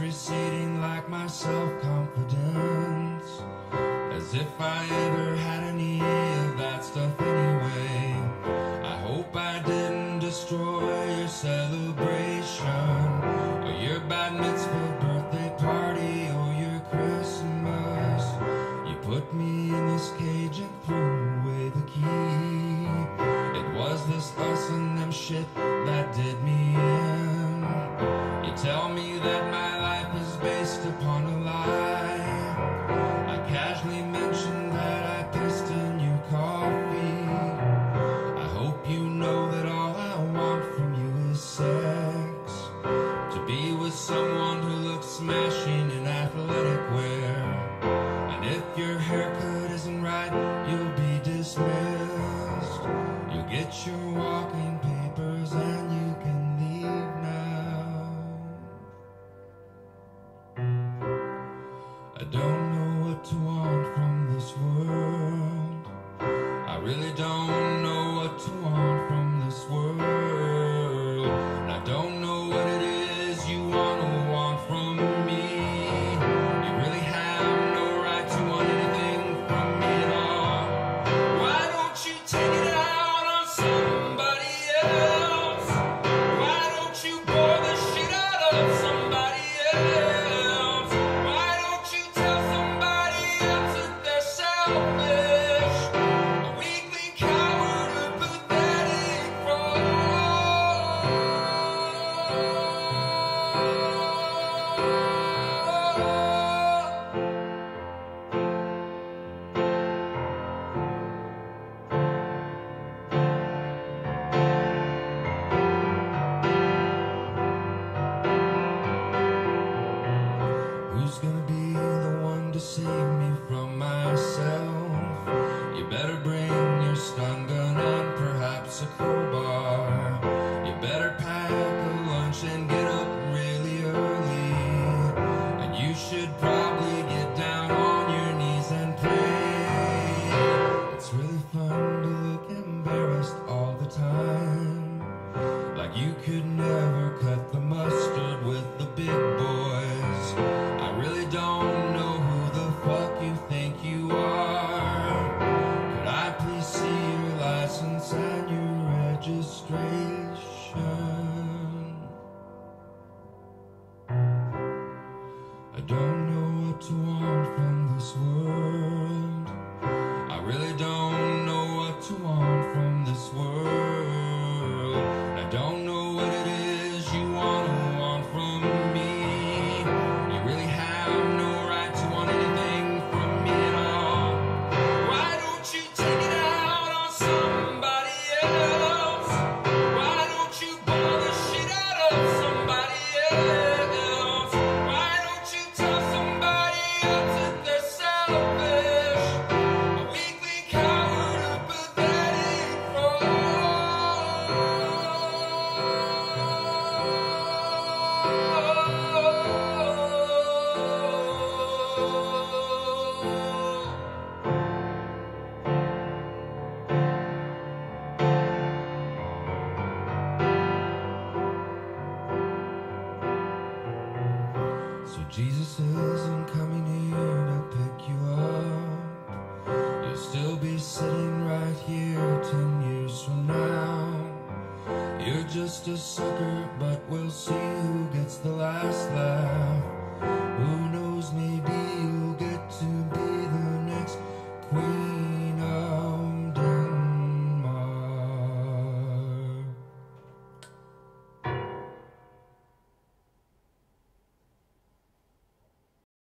receding like my self-confidence. As if I ever I don't know what to want from this world. I really don't know sign your registration. I don't Jesus isn't coming here to pick you up. You'll still be sitting right here ten years from now. You're just a sucker, but we'll see who gets the last.